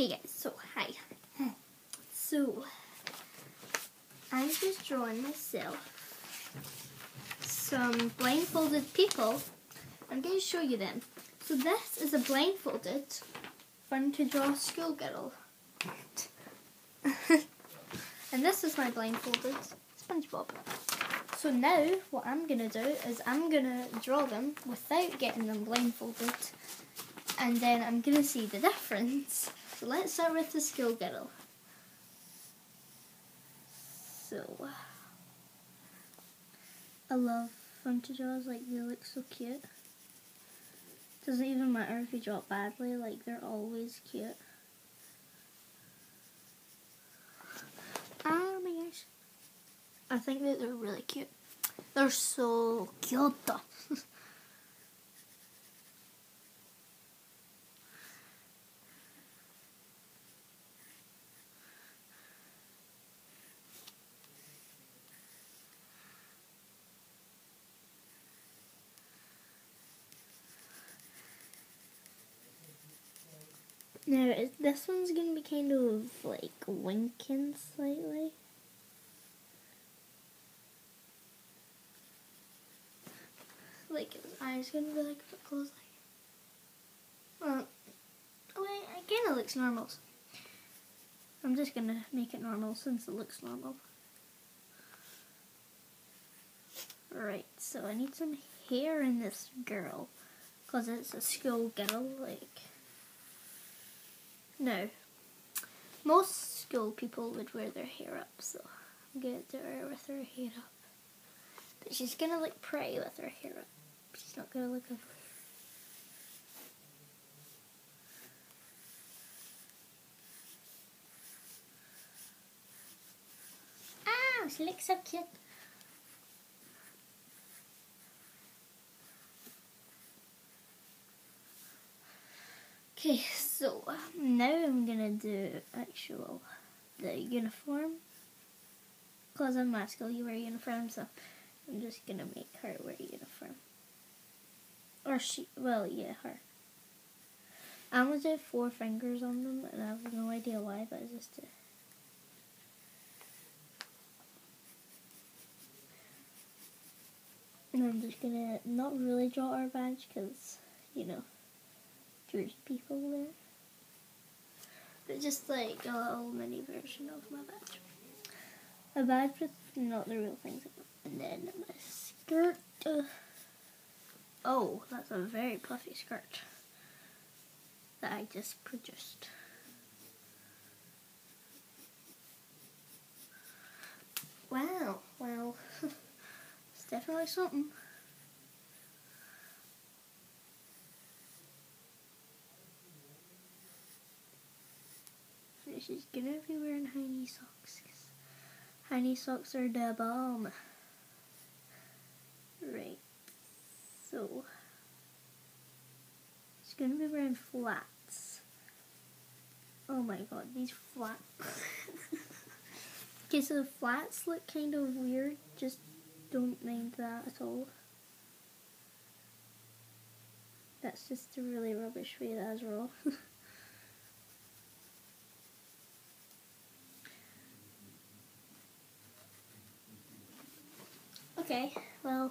Okay guys, so hi. Hmm. So, I'm just drawing myself some blindfolded people. I'm going to show you them. So this is a blindfolded fun to draw schoolgirl. and this is my blindfolded SpongeBob. So now what I'm going to do is I'm going to draw them without getting them blindfolded and then I'm going to see the difference. So let's start with the schoolgirl. So, I love fun to draw, like they look so cute. Doesn't even matter if you it badly, like they're always cute. Oh my gosh. I think that they're really cute. They're so cute. Now, this one's to be kind of like winking slightly. Like his eyes to be like closed. Like, well, wait, it kind of looks normal. I'm just to make it normal since it looks normal. Right, so I need some hair in this girl. Because it's a school girl, like... No. Most school people would wear their hair up, so I'm to do her with her hair up. But she's going to look pretty with her hair up. She's not to look ugly. Ah, she looks so cute. Okay, so now I'm gonna do actual the uniform. Cause I'm school, you wear uniform, so I'm just gonna make her wear uniform. Or she, well, yeah, her. I'm gonna do four fingers on them, and I have no idea why, but I just did. And I'm just gonna not really draw our badge, cause, you know there's people there. But just like a little mini version of my badge. A badge with not the real things. And then my skirt. Uh, oh, that's a very puffy skirt that I just produced. Wow, well, it's definitely something. She's gonna be wearing knee socks. Knee socks are the bomb. Right. So she's gonna be wearing flats. Oh my god, these flats. okay, so the flats look kind of weird. Just don't mind that at all. That's just a really rubbish way is raw. Okay, well,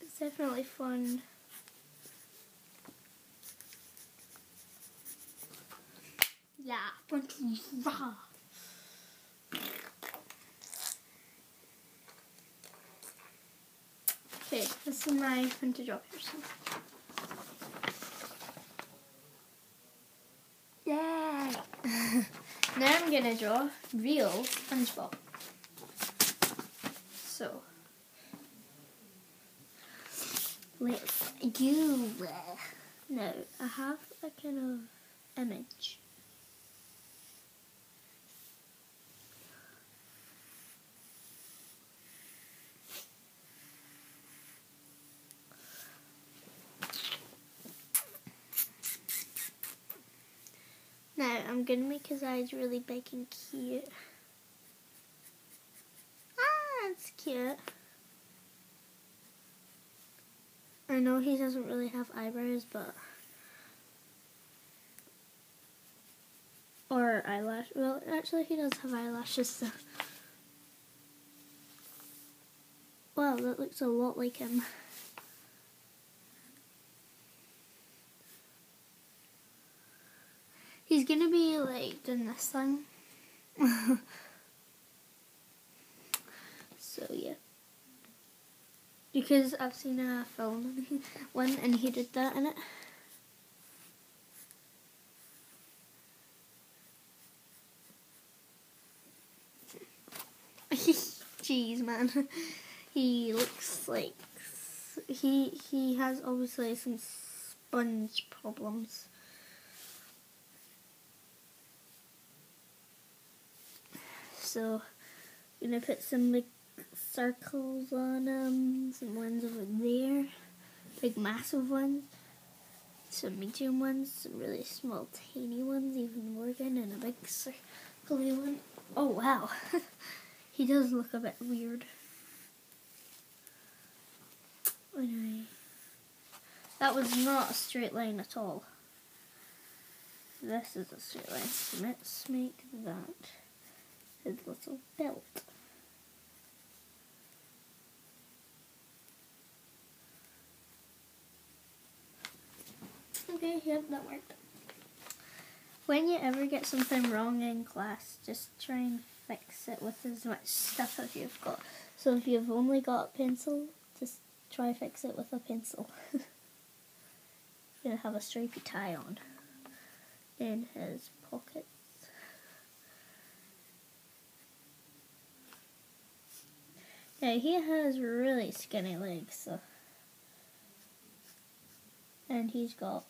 it's definitely fun. Yeah, fun to draw. Okay, this is my fun to draw person. Yay! Now I'm gonna draw real SpongeBob. So let's go. Uh, no, I have a kind of image. Going to make his eyes really big and cute. Ah, that's cute. I know he doesn't really have eyebrows, but... Or eyelash. Well, actually, he does have eyelashes, so... Wow, that looks a lot like him. He's gonna be like doing this thing. so yeah. Because I've seen a film one and he did that in it. Jeez, man. He looks like he he has obviously some sponge problems. So, I'm gonna put some big circles on them, some ones over there, big massive ones, some medium ones, some really small tiny ones, even Morgan, and a big circly one. Oh wow, he does look a bit weird. Anyway, that was not a straight line at all. This is a straight line. Let's make that his little belt. Okay, yep, that worked. When you ever get something wrong in class, just try and fix it with as much stuff as you've got. So if you've only got a pencil, just try fix it with a pencil. Gonna have a stripy tie on in his pockets. Yeah, he has really skinny legs, so. and he's got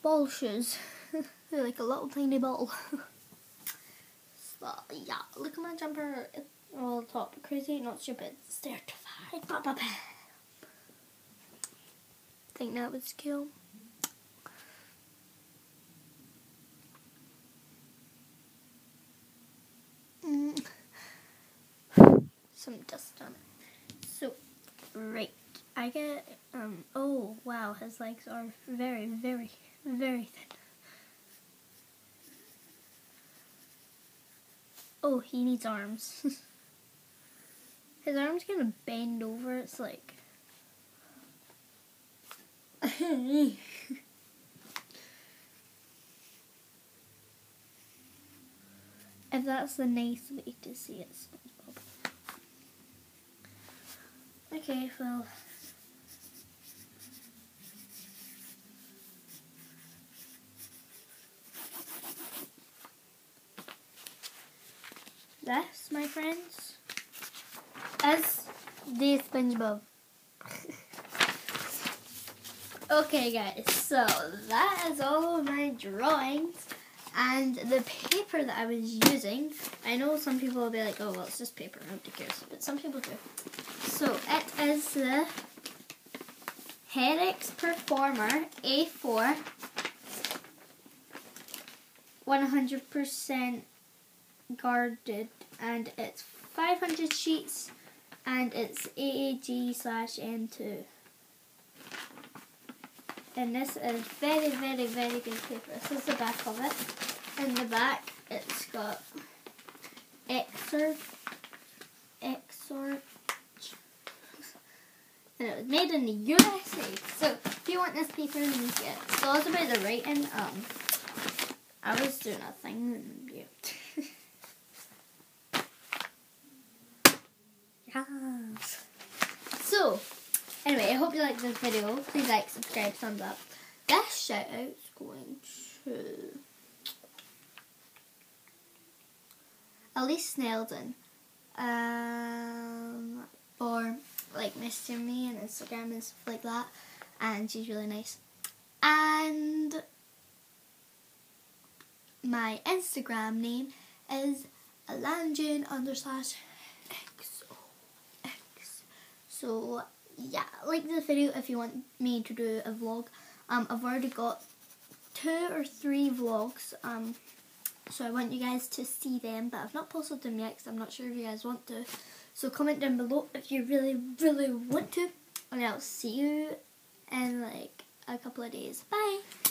ball shoes. They're like a little tiny ball. so, yeah, look at my jumper. It's all top crazy, not stupid, certified. Ba. Think that was cool. some dust on it. So, right. I get, um, oh, wow, his legs are very, very, very thin. Oh, he needs arms. his arm's gonna bend over, it's like... if that's the nice way to see it. Okay, well. This, my friends, is the SpongeBob. okay, guys, so that is all of my drawings. And the paper that I was using, I know some people will be like, oh, well, it's just paper, nobody cares. But some people do. So it is the Xerox Performer A4 100% guarded and it's 500 sheets and it's AAG slash M2 and this is very very very good paper this is the back of it in the back it's got excerpt excerpt and it was made in the USA. So if you want this paper, you can get it. So also about the writing, um, I was doing a thing yeah. yes. So, liked this video. Please like, subscribe, thumbs up. This shout out's going to Elyse Snedden. Um, for like messaging me on Instagram and stuff like that. And she's really nice. And my Instagram name is Alannajane underslash XOX. So yeah, like this video if you want me to do a vlog. Um, I've already got two or three vlogs. Um, so I want you guys to see them, but I've not posted them yet because I'm not sure if you guys want to. So comment down below if you really, really want to. And I'll see you in like a couple of days. Bye!